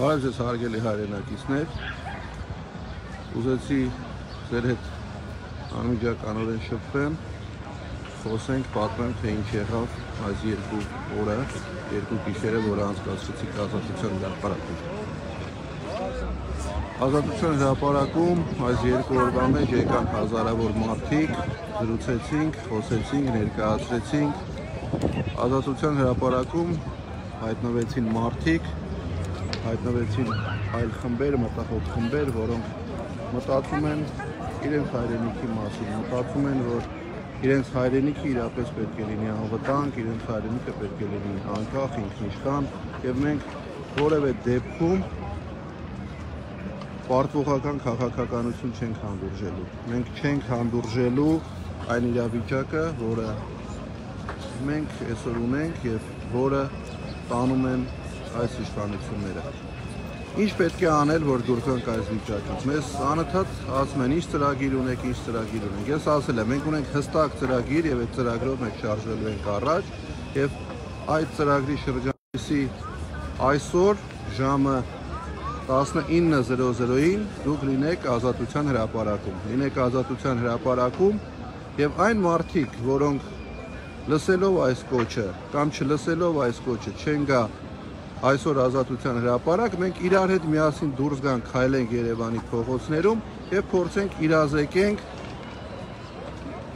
Բարև ձեզ հարգելի հայրենակիցներ։ Ուզեցի ձեր հետ անմիջականորեն շփվեմ, խոսենք, պատմեմ, թե ինչ եղավ այս երկու օրը, երկու գիշերը, որը անցկացրեցիք ազատության հրապարակում։ Ազատության հրապարակում այս երկու օրվա մեջ եկան հազարավոր մարդիկ, զրուցեցինք, խոսեցինք, ներկայացրեցինք։ Ազատության հրապարակում հայտնվեցին մարդիկ, հայտնվեցին այլ խմբեր, մտահոգ խմբեր, որոնք մտածում են իրենց հայրենիքի մասին, մտածում են, որ իրենց հայրենիքը իրապես պետք է լինի անվտանգ, իրենց հայրենիքը պետք է լինի անկախ, ինքնիշխան, եւ մենք որևէ դեպքում պարտվողական քաղաքականություն չենք հանդուրժելու։ Մենք չենք հանդուրժելու այն իրավիճակը, որը մենք այսօր ունենք եւ որը տանում են այս իշխանությունները։ Ինչ պետք է անել, որ դուրս գանք այս վիճակից։ Մեզ անընդհատ ասում են, ինչ ծրագիր ունեք, ինչ ծրագիր ունենք։ Ես ասել եմ, մենք ունենք հստակ ծրագիր եւ այդ ծրագրով մենք շարժվելու ենք առաջ եւ այդ ծրագրի շրջանիսի այսօր ժամը 19:00-ին դուք լինեք ազատության հրապարակում։ Լինեք ազատության հրապարակում եւ այն մարդիկ, որոնք լսելով այս կոչը կամ չլսելով այս կոչը չեն գա այսօր ազատության հրապարակ մենք իրար հետ միասին դուրս գանք քայլենք Երևանի փողոցներում եւ փորձենք իրազեկենք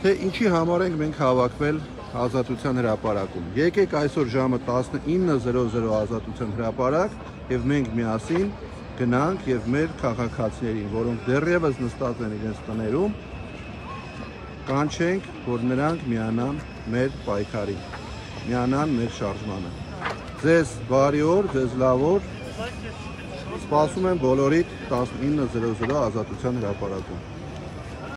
թե ինչի համար ենք մենք հավաքվել ազատության հրապարակում։ Եկեք այսօր ժամը 19:00 ազատության հրապարակ եւ մենք միասին գնանք եւ մեր քաղաքացիներին, որոնք դեռևս նստած են իրենց տներում, կանչենք, որ նրանք միանան մեր պայքարին, միանան մեր շարժմանը։ Ձեզ բարի օր, ձեզ լավ օր։ Սպասում եմ բոլորիդ 19:00 ազատության հրապարակում։